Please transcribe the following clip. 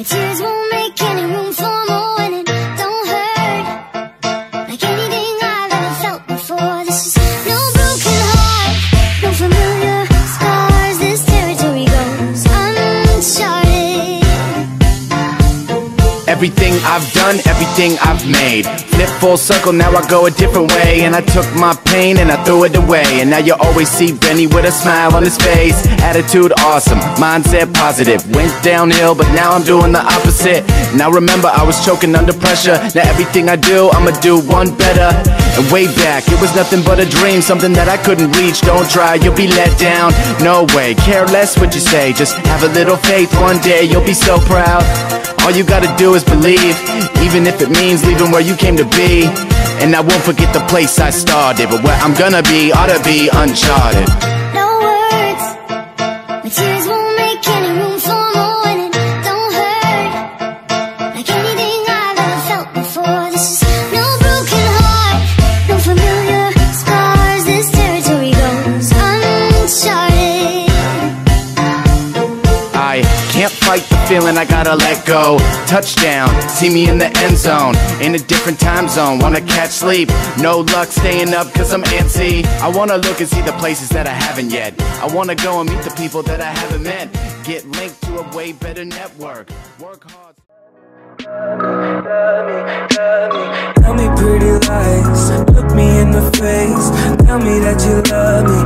My tears won't Everything I've done, everything I've made. Flip full circle, now I go a different way. And I took my pain and I threw it away. And now you always see Benny with a smile on his face. Attitude awesome, mindset positive. Went downhill, but now I'm doing the opposite. Now remember, I was choking under pressure. Now everything I do, I'ma do one better. And way back, it was nothing but a dream. Something that I couldn't reach, don't try, you'll be let down. No way, care less what you say. Just have a little faith, one day you'll be so proud All you gotta do is believe Even if it means leaving where you came to be And I won't forget the place I started But where I'm gonna be, ought to be uncharted No words, my tears won't make any room for more and it don't hurt like anything I've ever felt before. This is no broken heart, no familiar scars. This territory goes uncharted. I can't fight feeling I gotta let go. Touchdown, see me in the end zone. In a different time zone, wanna catch sleep. No luck staying up cause I'm antsy. I wanna look and see the places that I haven't yet. I wanna go and meet the people that I haven't met. Get linked to a way better network. Work hard. Tell me pretty lies, look me in the face. Tell me that you love me,